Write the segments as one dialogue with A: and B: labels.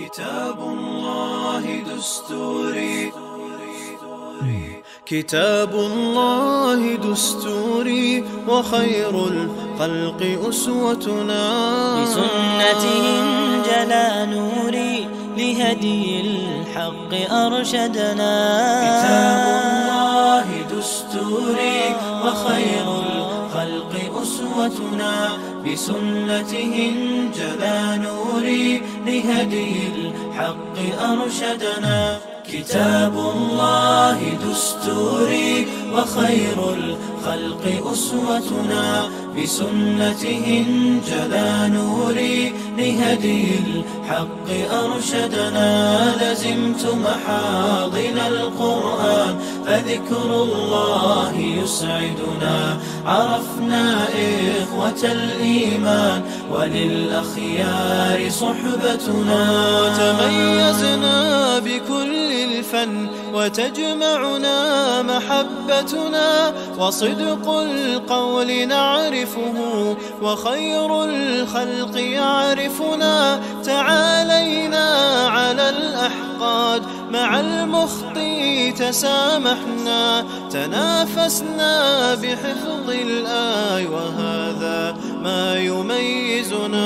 A: كتاب الله دستوري. كتاب الله دستوري وخير الخلق أسوتنا.
B: بسنته جلا نوري لهدي الحق أرشدنا.
A: كتاب الله دستوري وخير أسوتنا بسنته جلا نوري لهدي الحق أرشدنا. كتاب الله دستوري وخير الخلق أسوتنا بسنته جلا نوري لهدي الحق أرشدنا لزمت محاضن القرآن فذكر الله يسعدنا عرفنا إخوة الإيمان وللأخيار صحبتنا تميزنا بكل الفن وتجمعنا محبتنا وصدق القول نعرفه وخير الخلق يعرفنا تعالينا على الأحقاد مع المخطي تسامحنا تنافسنا بحفظ الآي وهذا ما يميزنا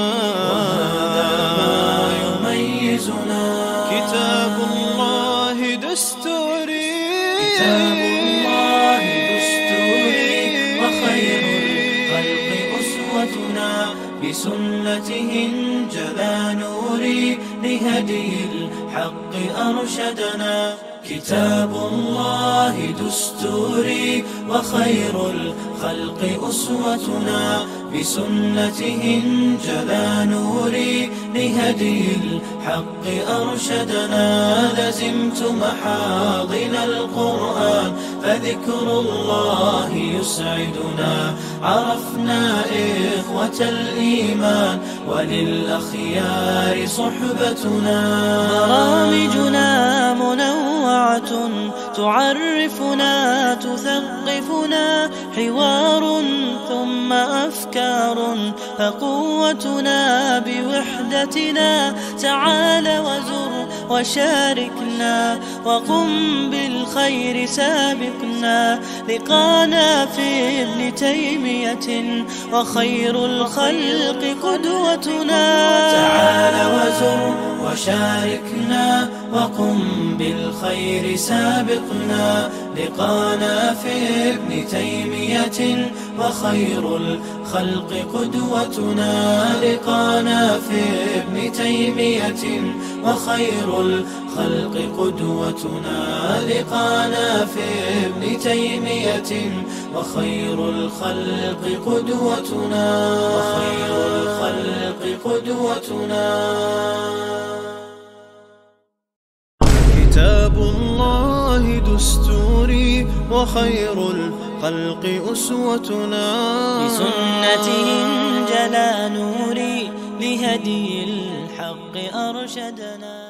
A: بسنته جلا نوري لهدي الحق أرشدنا. كتاب الله دستوري وخير الخلق أسوتنا. بسنته جلا نوري لهدي الحق أرشدنا. لزمت محاضن القرآن فذكر الله يسعدنا. عرفنا إخوة الإيمان وللأخيار صحبتنا.
B: برامجنا منوعة تعرفنا تثقفنا حوار ثم أفكار فقوتنا بوحدتنا تعال وزر وشاركنا وقم بالخير سابقنا لقانا في ابن تيمية وخير الخلق قدوتنا
A: تعال وزر وشاركنا وقم بالخير سابقنا لقانا في ابن تيمية وخير الخلق قدوتنا لقانا في ابن تيمية وخير الخلق قدوتنا لقانا في ابن تيمية وخير الخلق قدوتنا وخير الخلق قدوتنا دستوري وخير الخلق أسوتنا.
B: بسنته جلا نوري لهدي الحق أرشدنا.